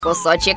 кусочек.